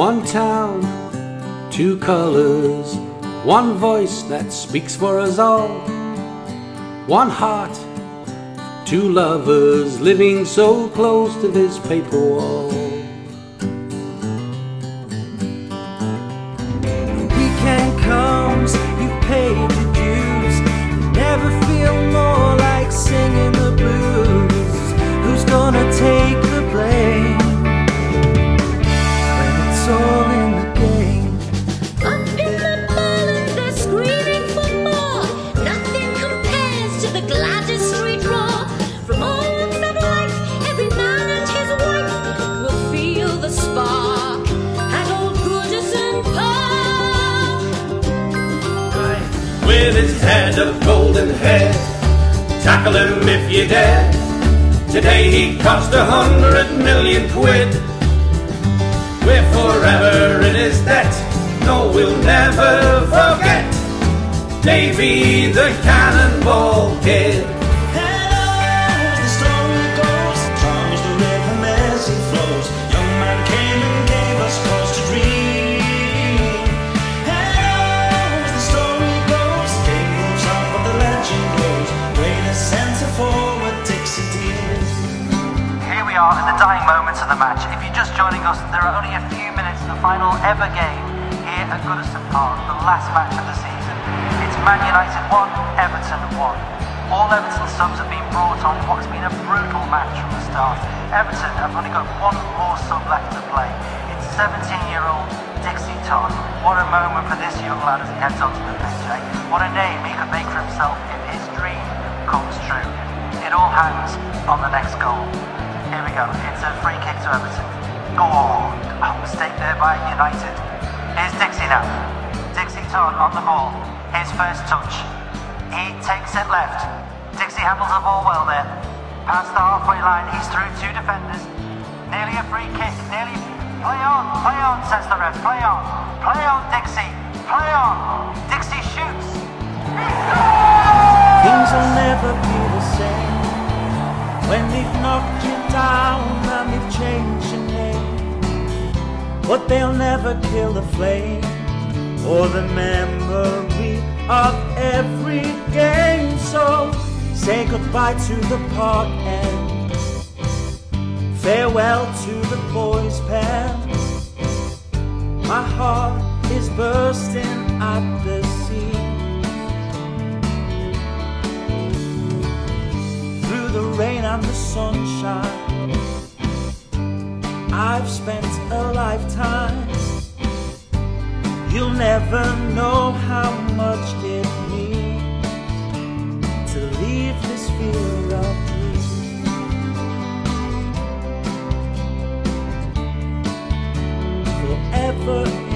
One town, two colors, one voice that speaks for us all. One heart, two lovers living so close to this paper wall. Weekend comes, you paid with his head of golden hair. Tackle him if you dare. Today he cost a hundred million quid. We're forever in his debt. No, we'll never forget. Davy the Cannonball Kid. Are in the dying moments of the match. If you're just joining us, there are only a few minutes to the final ever game here at Goodison Park, the last match of the season. It's Man United 1, Everton 1. All Everton subs have been brought on in what has been a brutal match from the start. Everton have only got one more sub left to play. It's 17-year-old Dixie Todd. What a moment for this young lad as he heads onto the pitch, eh? What a name he could make for himself if his dream comes true. It all hangs on the next goal. Go. It's a free kick to Everton. Oh, mistake there by United. Here's Dixie now. Dixie Todd on the ball. His first touch. He takes it left. Dixie handles the ball well there. Past the halfway line, he's through two defenders. Nearly a free kick. Nearly. Play on, play on, says the ref. Play on. Play on, Dixie. Play on. Dixie shoots. Things will never be the same when they've knocked you down and they've changed your name. But they'll never kill the flame or the memory of every game. So say goodbye to the park and farewell to the boys' pals. My heart is bursting at the and the sunshine. I've spent a lifetime. You'll never know how much it means to leave this fear of me. Forever